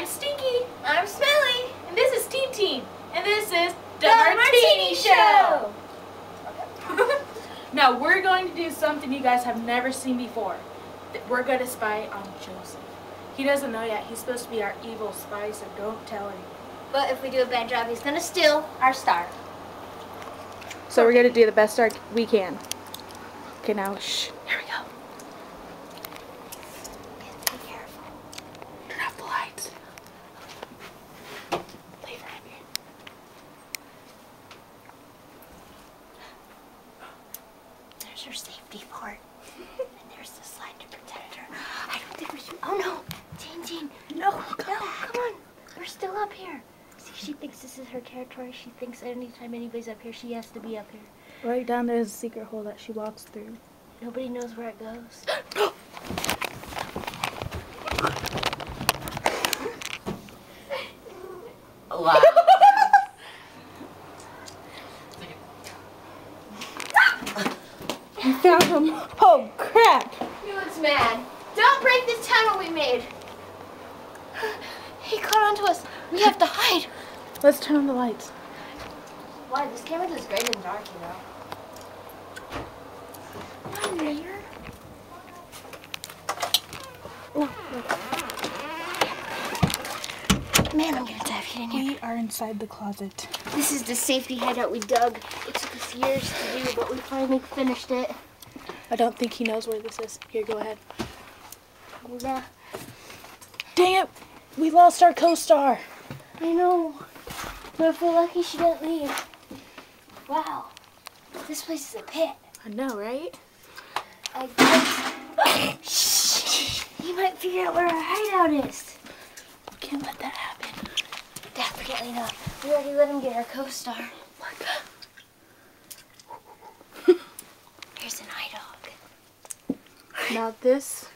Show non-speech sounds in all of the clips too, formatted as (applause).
I'm Stinky. I'm Smelly. And this is Teen Teen. And this is Da Martini Show. (laughs) now we're going to do something you guys have never seen before. We're going to spy on Joseph. He doesn't know yet. He's supposed to be our evil spy, so don't tell him. But if we do a bad job, he's gonna steal our star. So we're going to do the best start we can. Okay, now, shh. Here we go. Be careful. Turn off the lights. Leave her in here. There's her safety port. and there's the slide to protect her. I don't think we should. Oh no! Teen Teen. No, No, come on. We're still up here. See, she thinks this is her territory. She thinks anytime anybody's up here, she has to be up here. Right down there's a secret hole that she walks through. Nobody knows where it goes. (gasps) Wow. Found him. Oh, crap. He looks mad. Don't break this tunnel we made. He caught onto us. We have to hide. Let's turn on the lights. Why? This camera does great in dark, you know. On, Man, I'm gonna dive in here. We are inside the closet. This is the safety hideout we dug. It took us years to do, but we finally finished it. I don't think he knows where this is. Here, go ahead. Yeah, Dang it! We lost our co-star. I know. But if we're lucky, she didn't leave. Wow. This place is a pit. I know, right? I guess. (coughs) He might figure out where our hideout is. We can't let that happen. Definitely not. We already let him get our co-star. Now this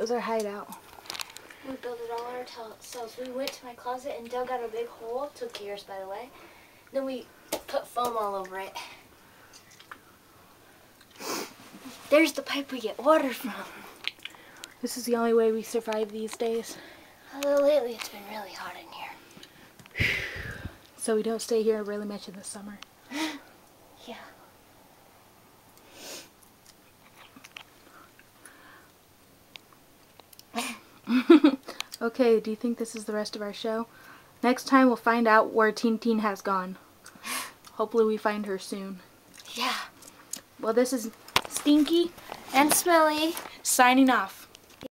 is our hideout. We built it all ourselves. We went to my closet and dug out a big hole. Took years, by the way. Then we put foam all over it. There's the pipe we get water from. This is the only way we survive these days. Although lately it's been really hot in here. So we don't stay here really much in the summer. (gasps) Yeah. (laughs) Okay, do you think this is the rest of our show? Next time we'll find out where Teen Teen has gone. Hopefully we find her soon. Yeah. Well, this is Stinky And smelly. signing off.